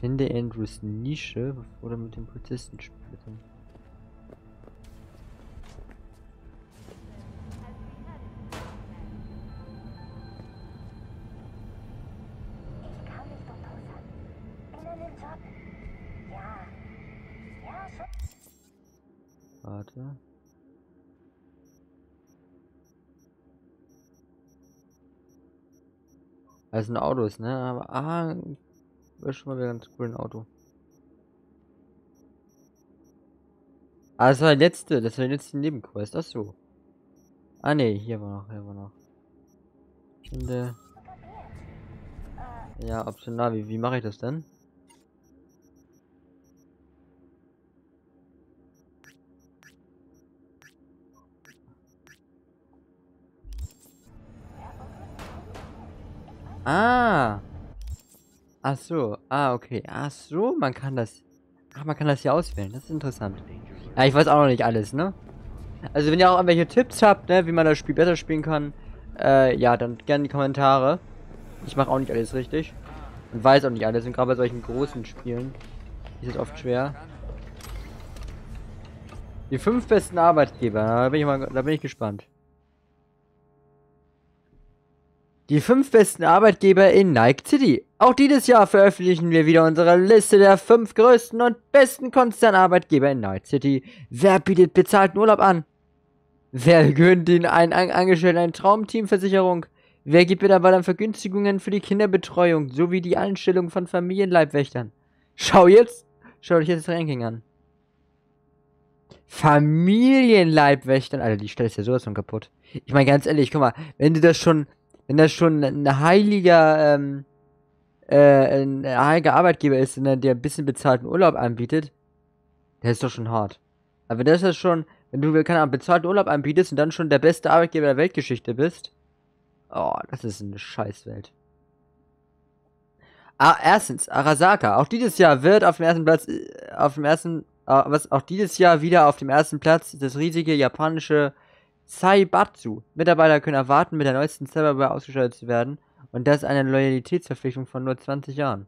Finde Andrews Nische, bevor er mit dem Polizisten spielt. Warte. Das sind Autos, ne? Aber, ah, ist schon mal wieder ganz cool ein Auto. Ah, das war der letzte, das war der letzte Nebenquest, ach so. Ah, ne, hier war noch, hier war noch. Finde. Ja, optional, wie, wie mache ich das denn? Ah. Ach so. Ah, okay. Ach so, man kann das. Ach, man kann das hier auswählen. Das ist interessant. Ja, ich weiß auch noch nicht alles, ne? Also, wenn ihr auch irgendwelche Tipps habt, ne, wie man das Spiel besser spielen kann, äh, ja, dann gerne in die Kommentare. Ich mache auch nicht alles richtig. Und weiß auch nicht alles. Und gerade bei solchen großen Spielen ist es oft schwer. Die fünf besten Arbeitgeber, da bin ich mal, da bin ich gespannt. Die fünf besten Arbeitgeber in Nike City. Auch dieses Jahr veröffentlichen wir wieder unsere Liste der fünf größten und besten Konzernarbeitgeber in Night City. Wer bietet bezahlten Urlaub an? Wer gönnt den einen An Angestellten eine Traumteamversicherung? Wer gibt Mitarbeitern Vergünstigungen für die Kinderbetreuung sowie die Einstellung von Familienleibwächtern? Schau jetzt, schau dich jetzt das Ranking an. Familienleibwächtern, Alter, die Stelle ist ja sowas von kaputt. Ich meine ganz ehrlich, guck mal, wenn du das schon wenn das schon ein heiliger, ähm, äh, ein heiliger Arbeitgeber ist, der dir ein bisschen bezahlten Urlaub anbietet, der ist doch schon hart. Aber das ist schon, wenn du, keine Ahnung, bezahlten Urlaub anbietest und dann schon der beste Arbeitgeber der Weltgeschichte bist, oh, das ist eine Scheißwelt. Ah, erstens, Arasaka. Auch dieses Jahr wird auf dem ersten Platz, äh, auf dem ersten, äh, was, auch dieses Jahr wieder auf dem ersten Platz das riesige japanische Saibatsu. Mitarbeiter können erwarten, mit der neuesten Serverware ausgestattet zu werden. Und das eine Loyalitätsverpflichtung von nur 20 Jahren.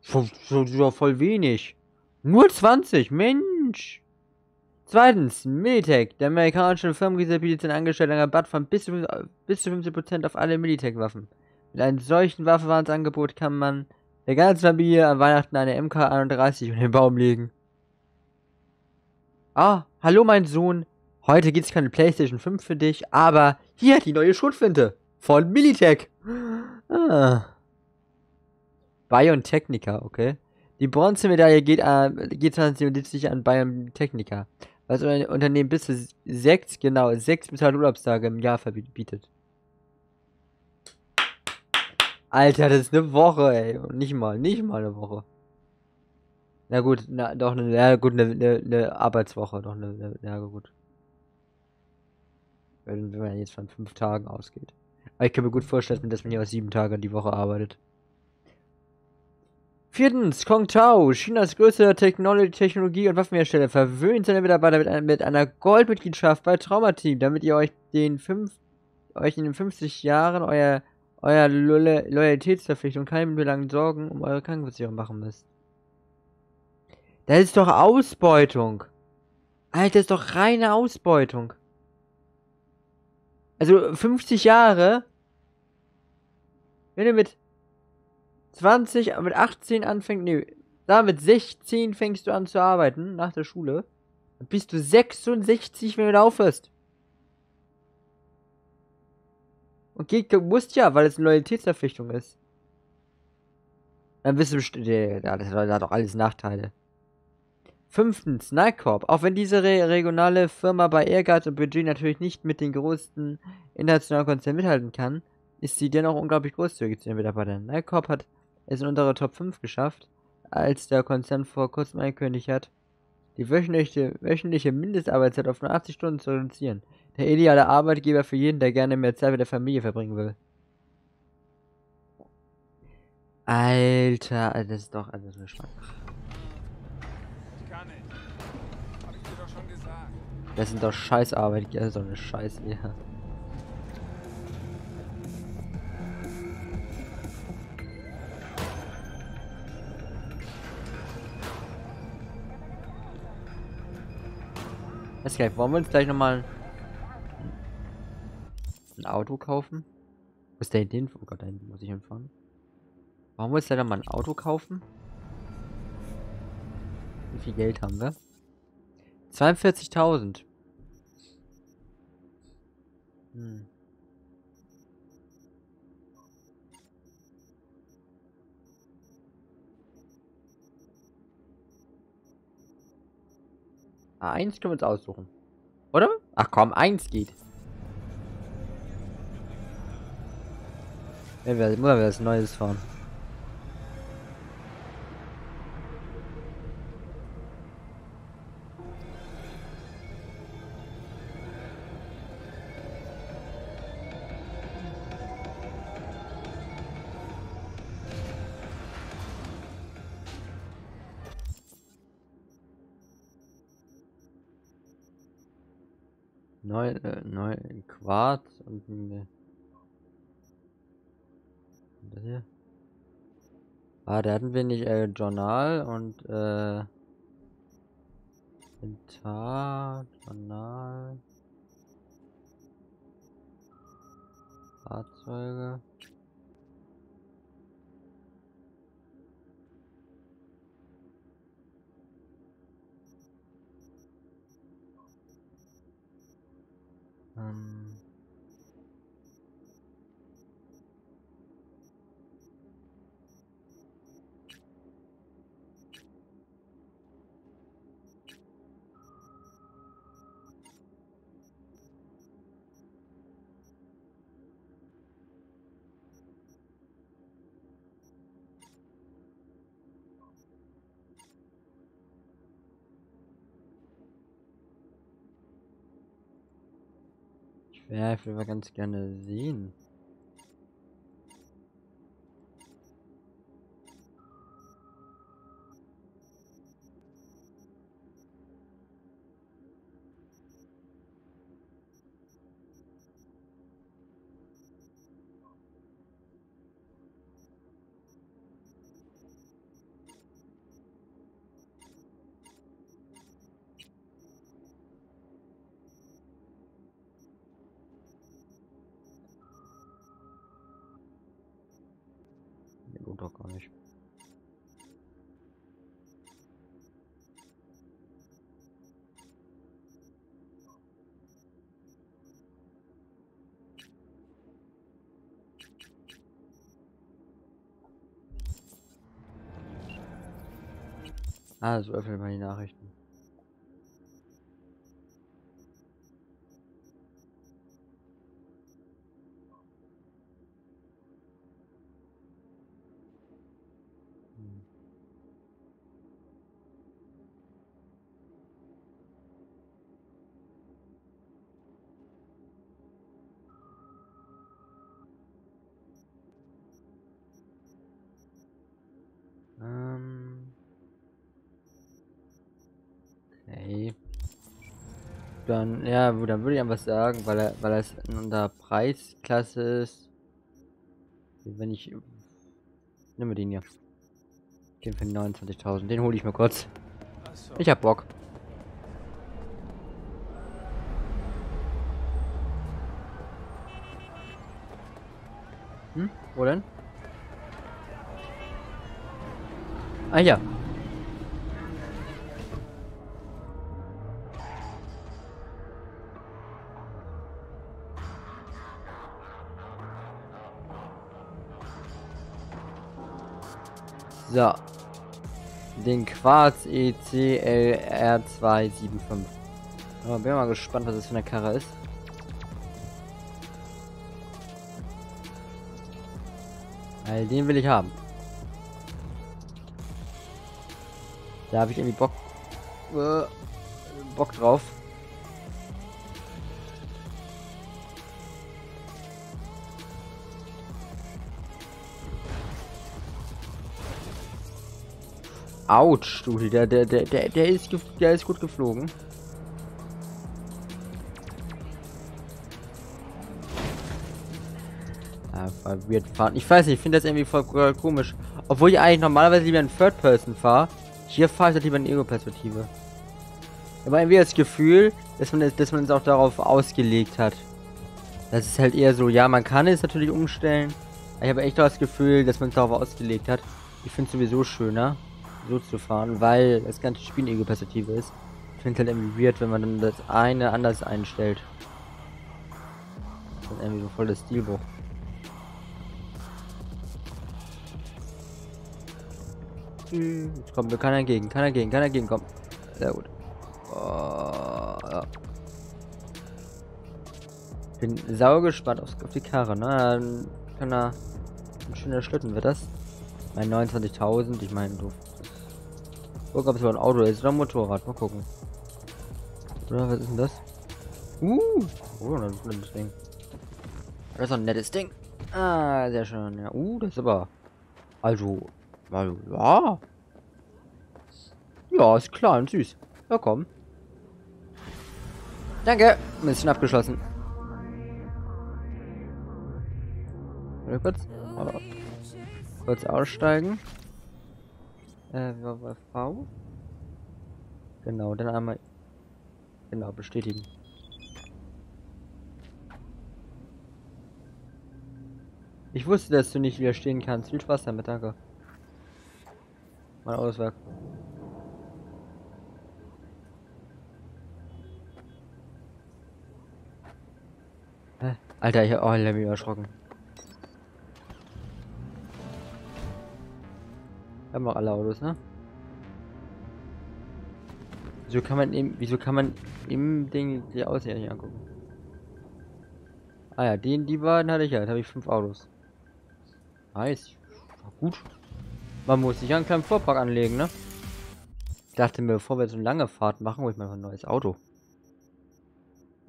Schon, schon voll wenig. Nur 20, Mensch. Zweitens, Militech. Der amerikanische Firmenriese bietet den Angestellten ein Rabatt von bis zu, bis zu 50% auf alle Militech-Waffen. Mit einem solchen Waffenwarnsangebot kann man der ganzen Familie an Weihnachten eine MK31 in den Baum legen. Ah, hallo mein Sohn. Heute gibt es keine PlayStation 5 für dich, aber hier die neue Schrotflinte von Militech. Ah. Biontechnica, okay. Die Bronzemedaille geht, an, geht 2077 an Biontechnica, was ein Unternehmen bis zu sechs, genau, sechs bezahlte Urlaubstage im Jahr verbietet. Alter, das ist eine Woche, ey. Nicht mal, nicht mal eine Woche. Na gut, na, doch, eine, ja gut, eine, eine, eine Arbeitswoche, doch, eine, ja gut. Wenn, wenn man jetzt von fünf Tagen ausgeht. Aber ich kann mir gut vorstellen, dass man hier aus sieben Tagen die Woche arbeitet. Viertens, Kong Tao, Chinas größter Technologie, und Waffenhersteller, verwöhnt seine Mitarbeiter mit, einer, mit einer Goldmitgliedschaft bei Traumateam, damit ihr euch den fünf, euch in den 50 Jahren euer, euer Lo Loyalitätsverpflichtung keine langen Sorgen um eure Krankenversicherung machen müsst. Das ist doch Ausbeutung. Alter, das ist doch reine Ausbeutung. Also 50 Jahre. Wenn du mit 20, mit 18 anfängst, nee, da mit 16 fängst du an zu arbeiten nach der Schule. Dann bist du 66, wenn du aufhörst. Und geht, musst ja, weil es eine Loyalitätsverpflichtung ist. Dann bist du bestimmt, ja, das hat doch alles Nachteile. Fünftens, Nightcorp. Auch wenn diese re regionale Firma bei Ehrgeiz und Budget natürlich nicht mit den größten internationalen Konzernen mithalten kann, ist sie dennoch unglaublich großzügig zu den Mitarbeitern. Nightcorp hat es in unsere Top 5 geschafft, als der Konzern vor kurzem angekündigt hat, die wöchentliche, wöchentliche Mindestarbeitszeit auf nur 80 Stunden zu reduzieren. Der ideale Arbeitgeber für jeden, der gerne mehr Zeit mit der Familie verbringen will. Alter, das ist doch alles eine Schwach. Das sind doch Scheißarbeit, gell? So eine Scheiße, Weiß nicht, wollen wir uns gleich nochmal ein Auto kaufen? Wo ist der hinten? Oh Gott, da hinten muss ich hinfahren. Wollen wir uns gleich nochmal ein Auto kaufen? Wie viel Geld haben wir? 42.000. Hm. Ah, eins können wir uns aussuchen. Oder? Ach komm, eins geht. Ja, wir wir was Neues fahren. Neu, äh, neu, Quarz und eine das hier. Ah, da hatten wir nicht äh, Journal und äh, Inventar, Journal, Fahrzeuge. Ähm. Ja, ich will mal ganz gerne sehen. Doch gar nicht. Ah, so öffnet man die Nachrichten. Dann, ja, dann würde ich einfach sagen, weil er, weil es in der Preisklasse ist. Wenn ich. Nimm mir den hier. Den für 29.000. Den hole ich mir kurz. Ich hab Bock. Hm? Wo denn? Ah ja. So. Den Quarz E ECLR275. Aber bin mal gespannt, was das für eine Karre ist. Weil den will ich haben. Da habe ich irgendwie Bock. Äh, Bock drauf. Autsch, du, der, der, der, der, ist, der ist gut geflogen. Weird fahren. Ich weiß nicht, ich finde das irgendwie voll komisch. Obwohl ich eigentlich normalerweise lieber in Third Person fahre. Hier fahre ich doch lieber in Ego-Perspektive. Aber irgendwie das Gefühl, dass man es, dass man es auch darauf ausgelegt hat. Das ist halt eher so, ja, man kann es natürlich umstellen. Ich habe echt das Gefühl, dass man es darauf ausgelegt hat. Ich finde es sowieso schöner, so zu fahren, weil das ganze Spiel Ego-Perspektive ist. Ich finde halt irgendwie weird, wenn man dann das eine anders einstellt. Das ist irgendwie so voll der Stilbruch. Jetzt kommt mir keiner entgegen, keiner entgegen, keiner entgegen, komm. Sehr gut. Oh, ja. Bin sauer gespannt auf, auf die Karre, ne? Dann kann er ein schöner Schlitten wird das. Mein 29.000, ich meine, du. Guck, ob es ein Auto ist oder ein Motorrad, mal gucken. Oder was ist denn das? Uh, oh, das ist ein nettes Ding. Das ist ein nettes Ding. Ah, sehr schön, ja. Uh, das ist aber. Also, also, ja. Ja, ist klar und süß. Ja, komm. Danke. Mission abgeschlossen. Mal kurz. Kurz aussteigen. Äh, V. Genau, dann einmal. Genau, bestätigen. Ich wusste, dass du nicht widerstehen kannst. Viel Spaß damit, danke. Mein Auswerk. Alter, ich, oh, ich hab mich erschrocken. Haben wir alle Autos, ne? Wieso kann man im, wieso kann man im Ding die Aussehen nicht angucken? Ah ja, den, die beiden hatte ich ja, da habe ich fünf Autos. Nice. Gut. Man muss sich einen kleinen Vorpark anlegen, ne? Ich dachte mir, bevor wir so eine lange Fahrt machen, hol ich mal ein neues Auto.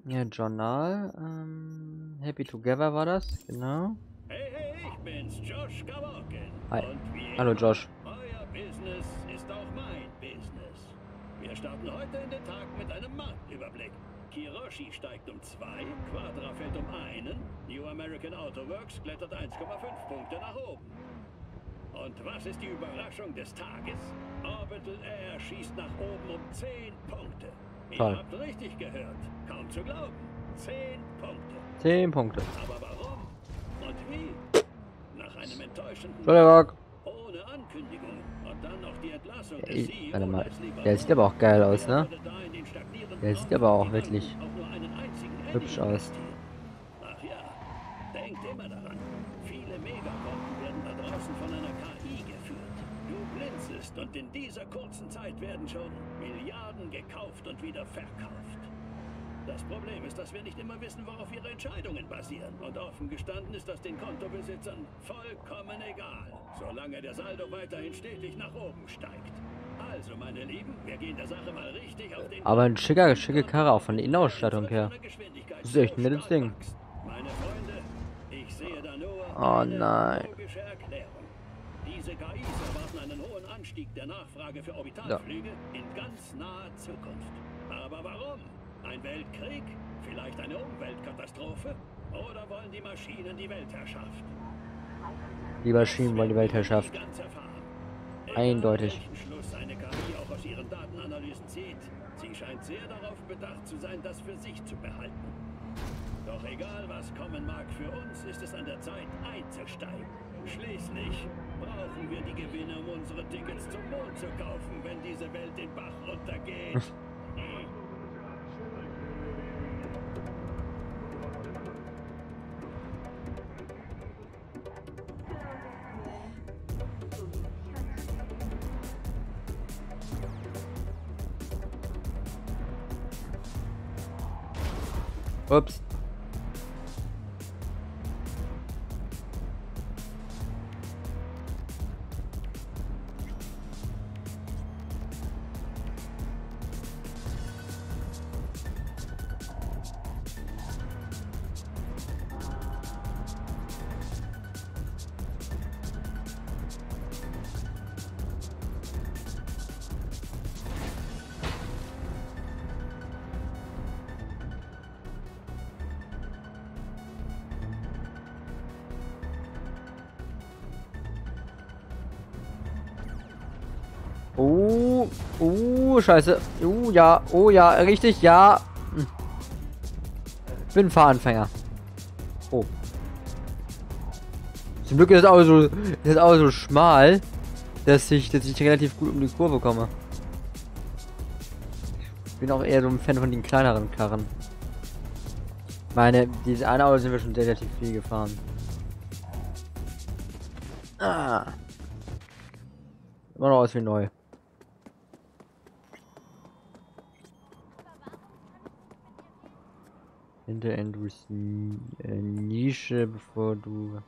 Ja, Journal. Ähm, Happy Together war das, genau. Hey, hey, ich bin's, Josh Kawokin. Hi. Hallo Josh. Starten heute in den Tag mit einem Marktüberblick. Kiroshi steigt um 2, Quadra fällt um einen, New American Auto Works klettert 1,5 Punkte nach oben. Und was ist die Überraschung des Tages? Orbital Air schießt nach oben um 10 Punkte. Ihr Toll. habt richtig gehört. Kaum zu glauben. 10 Punkte. Zehn Punkte. Aber warum? Und wie? Nach einem enttäuschenden Entschuldigung. ohne Ankündigung ich- warte mal. Der sieht aber auch geil aus, ne? Der sieht aber auch wirklich hübsch aus. und in dieser kurzen Zeit werden schon Milliarden gekauft und wieder verkauft. Das Problem ist, dass wir nicht immer wissen, worauf ihre Entscheidungen basieren. Und offen gestanden ist das den Kontobesitzern vollkommen egal, solange der Saldo weiterhin stetig nach oben steigt. Also, meine Lieben, wir gehen der Sache mal richtig auf den Aber ein schicker, schicke Karre auch von der Innenausstattung her. Das ist echt ein nettes Ding. Meine Freunde, ich sehe da nur Oh nein. Diese KIs erwarten einen hohen Anstieg der Nachfrage für Orbitalflüge in ganz naher Zukunft. Aber warum? Ein Weltkrieg? Vielleicht eine Umweltkatastrophe? Oder wollen die Maschinen die Weltherrschaft? Die Maschinen wollen die Weltherrschaft. Eindeutig. Schluss eine KI auch aus ihren Datenanalysen zieht, sie scheint sehr darauf bedacht zu sein, das für sich zu behalten. Doch egal, was kommen mag für uns, ist es an der Zeit, einzusteigen. Schließlich brauchen wir die Gewinne, um unsere Tickets zum Mond zu kaufen, wenn diese Welt den Bach runtergeht. Oh, uh, scheiße. Uh, ja, oh ja, richtig, ja. Hm. Bin Fahranfänger. Oh. Zum Glück ist das Auto so, ist Auto so schmal, dass ich, dass ich relativ gut um die Kurve komme. Ich bin auch eher so ein Fan von den kleineren Karren. Meine, diese eine Auto sind wir schon relativ viel gefahren. Ah. Immer noch aus wie neu. Hinter Andrews N- äh, Nische, bevor du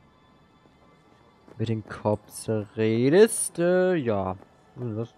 mit den Cops redest. Äh, ja. Was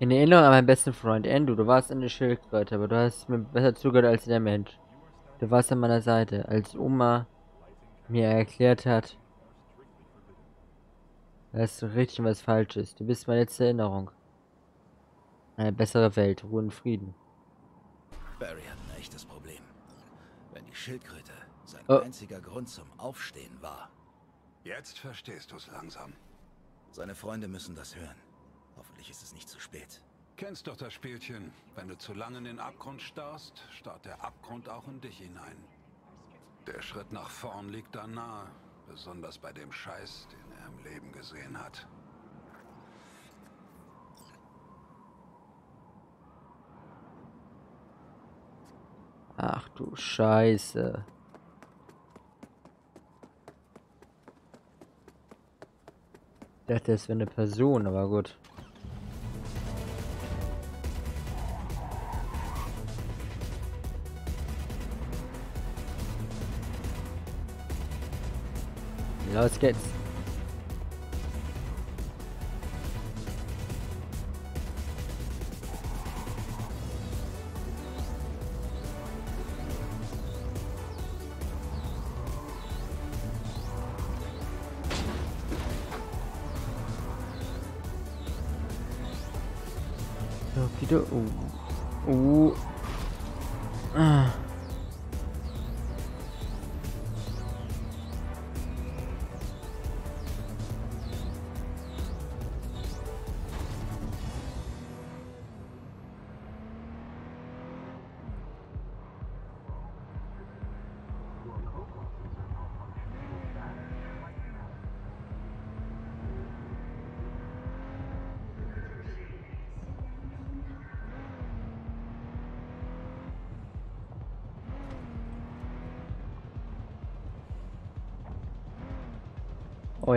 In Erinnerung an meinen besten Freund Andrew, du warst eine Schildkröte, aber du hast mir besser zugehört als der Mensch. Du warst an meiner Seite, als Oma mir erklärt hat, was richtig und was falsch ist. Du bist meine letzte Erinnerung. Eine bessere Welt, Ruhe und Frieden. Barry hat ein echtes Problem. Wenn die Schildkröte sein Oh. einziger Grund zum Aufstehen war. Jetzt verstehst du es langsam. Seine Freunde müssen das hören. Hoffentlich ist es nicht zu spät. Kennst doch das Spielchen. Wenn du zu lange in den Abgrund starrst, starrt der Abgrund auch in dich hinein. Der Schritt nach vorn liegt da nahe. Besonders bei dem Scheiß, den er im Leben gesehen hat. Ach du Scheiße. Ich dachte, das wäre eine Person, aber gut. Los geht's. So, wieder. Uh. Uh. Ah.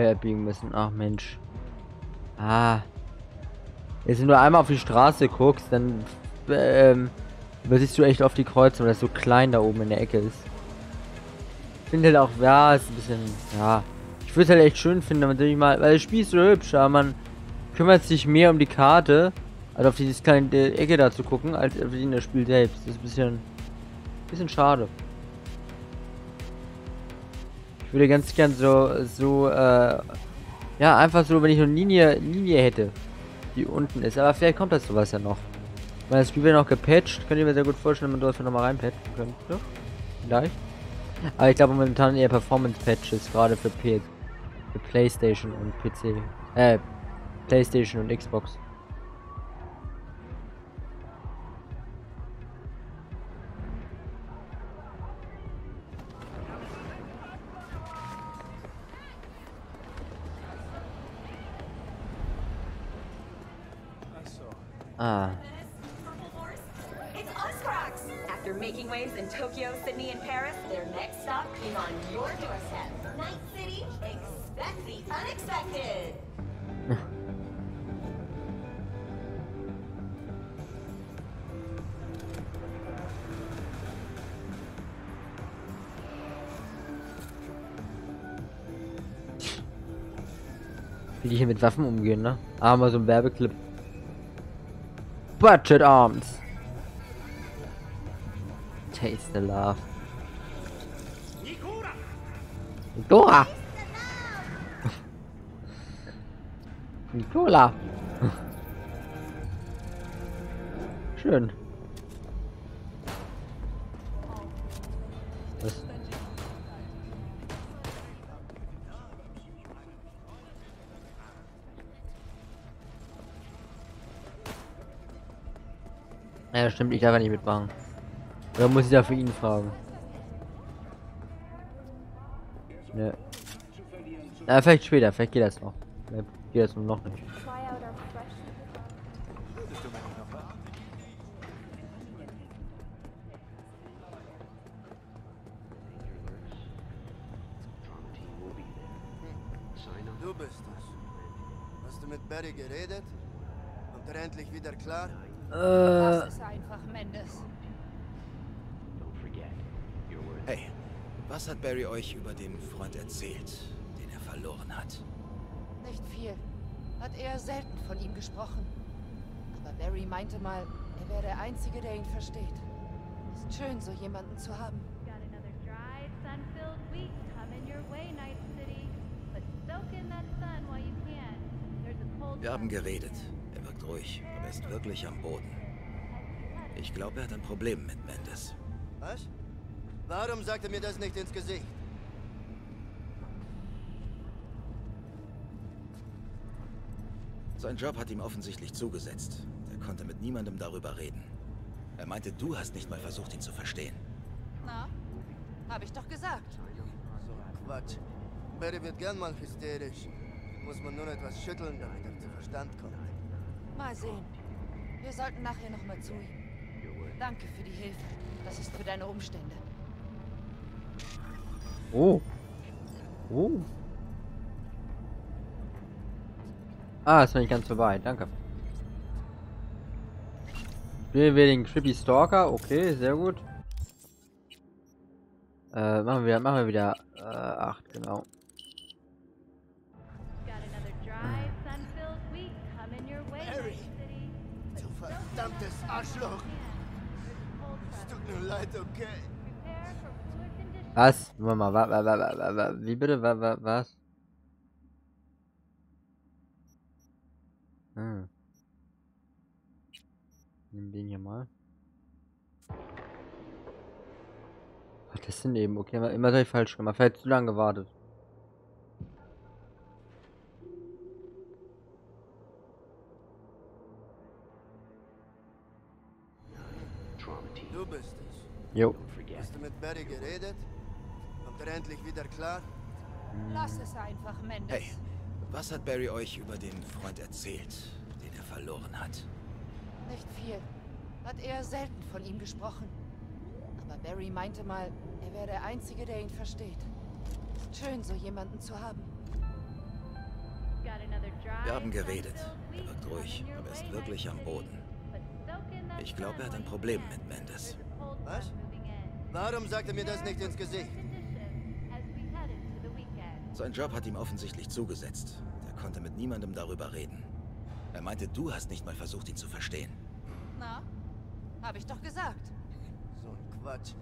Ja, biegen müssen. Ach Mensch. Ah. Jetzt du einmal auf die Straße guckst, dann ähm, übersiehst du echt auf die Kreuzung, weil das so klein da oben in der Ecke ist. Ich finde halt auch, ja, ist ein bisschen, ja. Ich würde es halt echt schön finden, wenn man mal, weil das Spiel ist so hübsch, aber man kümmert sich mehr um die Karte, also auf dieses kleine Ecke da zu gucken, als in das Spiel selbst. Das ist ein bisschen, bisschen schade. Ich würde ganz gern so, so, äh, ja, einfach so, wenn ich eine Linie, Linie hätte, die unten ist. Aber vielleicht kommt das sowas ja noch. Weil das Spiel wird noch gepatcht, könnt ihr mir sehr gut vorstellen, wenn man dort nochmal reinpatchen könnte. Vielleicht. Aber ich glaube momentan eher Performance-Patches, gerade für, für Playstation und PC. Äh, Playstation und Xbox. Ah. After making waves in Tokyo, Sydney, and Paris, their next stop is on your doorstep. Night City, expect the unexpected! Wie die hier mit Waffen umgehen, ne? Ah, mal so ein Werbeclip. Budget Arms. Taste the love. Dora! Nicola! Schön. Ja, stimmt, ich darf ja nicht mitmachen. Oder muss ich da für ihn fragen? Ne. Ja, vielleicht später, vielleicht geht das noch. Vielleicht geht das noch nicht. Du bist es. Hast du mit Barry geredet? Kommt er endlich wieder klar? Äh, Das ist einfach Mendes. Hey, was hat Barry euch über den Freund erzählt, den er verloren hat? Nicht viel. Hat eher selten von ihm gesprochen. Aber Barry meinte mal, er wäre der Einzige, der ihn versteht. Ist schön, so jemanden zu haben. Wir haben geredet. Er wirkt ruhig, aber er ist wirklich am Boden. Ich glaube, er hat ein Problem mit Mendes. Was? Warum sagt er mir das nicht ins Gesicht? Sein Job hat ihm offensichtlich zugesetzt. Er konnte mit niemandem darüber reden. Er meinte, du hast nicht mal versucht, ihn zu verstehen. Na? Hab ich doch gesagt. So ein Quatsch. Barry wird gern mal hysterisch. Muss man nur etwas schütteln, damit er zu Verstand kommt. Mal sehen. Wir sollten nachher noch mal zu ihm. Danke für die Hilfe. Das ist für deine Umstände. Oh. Oh. Ah, ist noch nicht ganz vorbei, danke. Spielen wir den Creepy Stalker, okay, sehr gut. Äh, machen wir, machen wir wieder äh, 8, genau. Harry. Du verdammtes Arschloch! Es tut mir leid, okay? Was? Warte mal, wa, wa, wa, wa, wa, wa, wie bitte? Wa, wa, was? Hm. Nimm den hier mal. Was ist denn eben? Okay, immer, immer ich falsch gemacht. Vielleicht zu lange gewartet. Du bist es. Jo. Hast du mit Barry geredet? Er endlich wieder klar? Lass es einfach, Mendes. Hey, was hat Barry euch über den Freund erzählt, den er verloren hat? Nicht viel. Hat eher selten von ihm gesprochen. Aber Barry meinte mal, er wäre der Einzige, der ihn versteht. Ist schön, so jemanden zu haben. Wir haben geredet. Er wirkt ruhig, aber er ist wirklich am. Boden. Ich glaube, er hat ein Problem mit Mendes. Was? Warum sagt er mir das nicht ins Gesicht? Sein Job hat ihm offensichtlich zugesetzt. Er konnte mit niemandem darüber reden. Er meinte, du hast nicht mal versucht, ihn zu verstehen. Na? Hab ich doch gesagt. So ein Quatsch.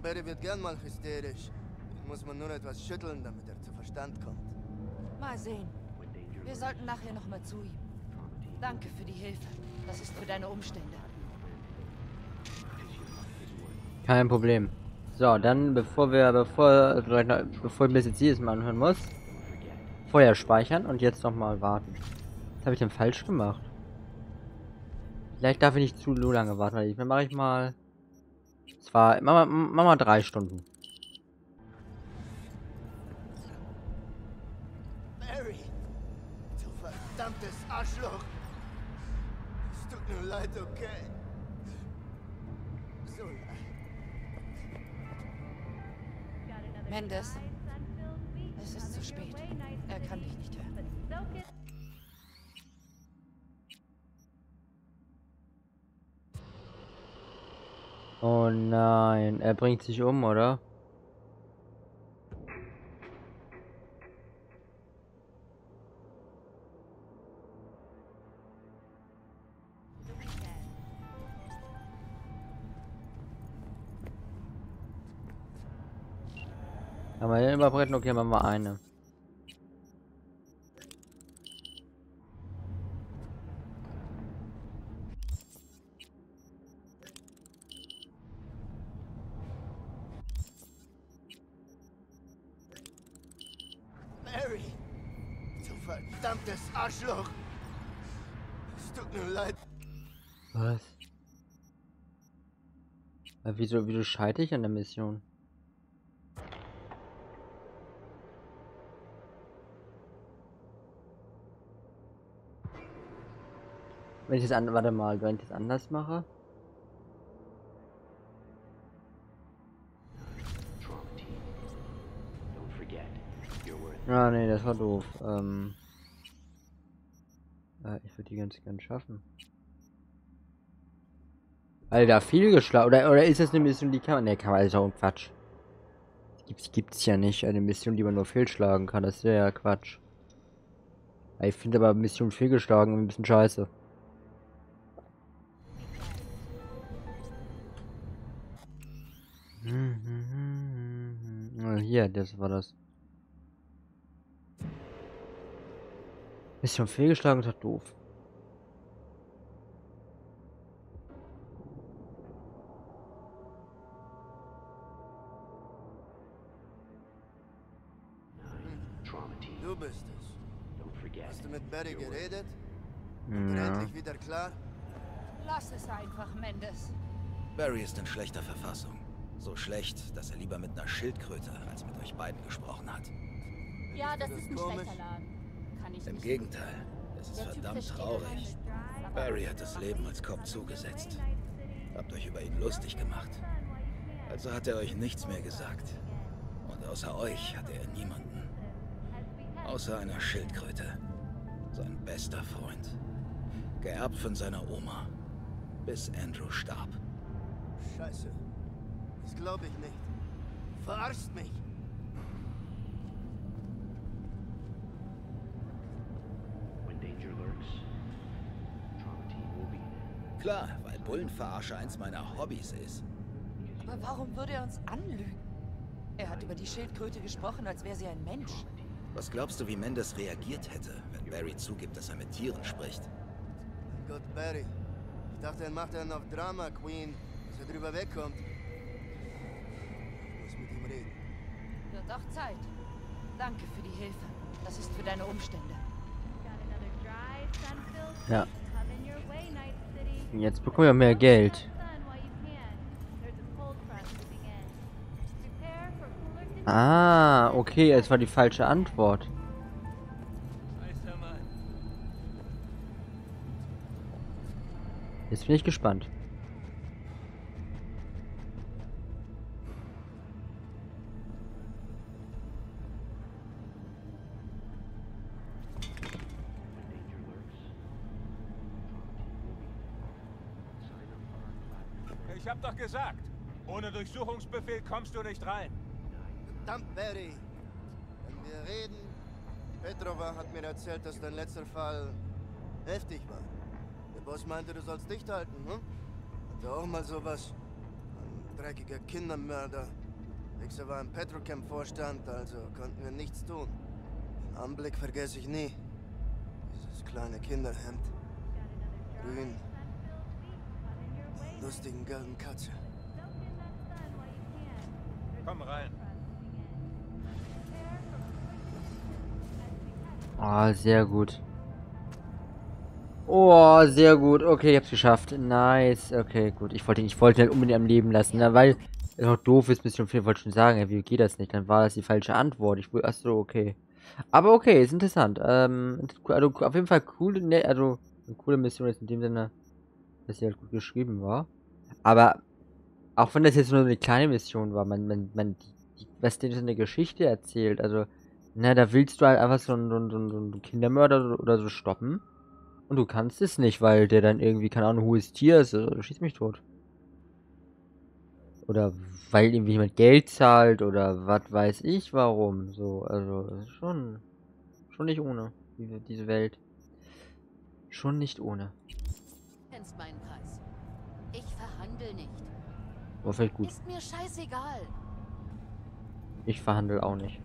Barry wird gern mal hysterisch. Den muss man nur etwas schütteln, damit er zu Verstand kommt. Mal sehen. Wir sollten nachher noch mal zu ihm. Danke für die Hilfe. Das ist für deine Umstände. Kein Problem. So, dann bevor wir, bevor, bevor ich mir jetzt jedes Mal anhören muss, vorher speichern und jetzt noch mal warten. Was habe ich denn falsch gemacht? Vielleicht darf ich nicht zu lange warten, weil ich mache ich mal. Zwar, mach mal, mach mal drei Stunden. Barry! Du verdammtes Arschloch! Es tut mir leid, okay? So leid. Mendes, es ist zu spät. Er kann dich nicht hören. Oh nein, er bringt sich um, oder? Den überbrechen? Okay, machen wir eine. Mary! Du verdammtes Arschloch! Es tut mir leid. Was? Äh, wieso, wieso scheitere ich an der Mission? Wenn ich das an, warte mal, wenn ich das anders mache? Ah, nee, das war doof. Ähm, äh, ich würde die ganz gern schaffen. Alter, viel geschlagen. Oder, oder ist das eine Mission, die kann man. Ne, kann man. ist auch ein Quatsch. Gibt's, gibt's ja nicht. Eine Mission, die man nur fehlschlagen kann. Das ist ja Quatsch. Ich finde aber Mission fehlgeschlagen ein bisschen scheiße. Hier, das war das. Mission fehlgeschlagen ist doch doof. Du bist es. Hast du mit Barry geredet? Hm, Ja. Endlich wieder klar? Lass es einfach, Mendes. Barry ist in schlechter Verfassung. So schlecht, dass er lieber mit einer Schildkröte als mit euch beiden gesprochen hat. Ja, das das ist ein komisch? schlechter Laden. Kann ich Im nicht. Gegenteil, es ist Der verdammt traurig. Barry hat das Leben als Cop zugesetzt. Habt euch über ihn lustig gemacht. Also hat er euch nichts mehr gesagt. Und außer euch hatte er niemanden. Außer einer Schildkröte. Sein bester Freund. Geerbt von seiner Oma. Bis Andrew starb. Scheiße. Das glaube ich nicht. Verarscht mich. Klar, weil Bullenverarsche eins meiner Hobbys ist. Aber warum würde er uns anlügen? Er hat über die Schildkröte gesprochen, als wäre sie ein Mensch. Was glaubst du, wie Mendes reagiert hätte, wenn Barry zugibt, dass er mit Tieren spricht? Mein Gott, Barry. Ich dachte, er macht einen auf Drama Queen, dass er drüber wegkommt. Ich muss mit ihm reden. Auch Zeit. Danke für die Hilfe. Das ist für deine Umstände. Ja. Jetzt bekommen wir mehr Geld. Ah, okay, es war die falsche Antwort. Jetzt bin ich gespannt. Durchsuchungsbefehl kommst du nicht rein. Verdammt, Barry. Wenn wir reden, Petrova hat mir erzählt, dass dein letzter Fall heftig war. Der Boss meinte, du sollst dicht halten, hm? Hatte auch mal sowas. Ein dreckiger Kindermörder. Wichser war im Petrocamp-Vorstand, also konnten wir nichts tun. Den Anblick vergesse ich nie. Dieses kleine Kinderhemd. Grün. Lustigen gelben Katze. Rein. Oh, sehr gut. Oh, sehr gut. Okay, ich hab's geschafft. Nice. Okay, gut. Ich wollte ich wollte ihn halt unbedingt am Leben lassen, ne? weil es auch doof ist, bisschen viel wollte schon sagen. ey, Wie geht das nicht? Dann war das die falsche Antwort. Ich wollte, achso, okay. Aber okay, ist interessant. Ähm, also auf jeden Fall coole, ne, also eine coole Mission ist in dem Sinne. dass sie halt gut geschrieben war. Aber auch wenn das jetzt nur eine kleine Mission war, man, man, man, die, die, was dir so eine Geschichte erzählt, also, na, da willst du halt einfach so einen, so einen, so einen Kindermörder oder so stoppen. Und du kannst es nicht, weil der dann irgendwie, keine Ahnung, hohes Tier ist, oder schießt mich tot. Oder weil irgendwie jemand Geld zahlt oder was weiß ich warum. So, also, schon, schon nicht ohne, diese, diese Welt. Schon nicht ohne. Kennst meinen Preis. Ich verhandel nicht. Aber vielleicht gut. Ist mir scheißegal. Ich verhandle auch nicht.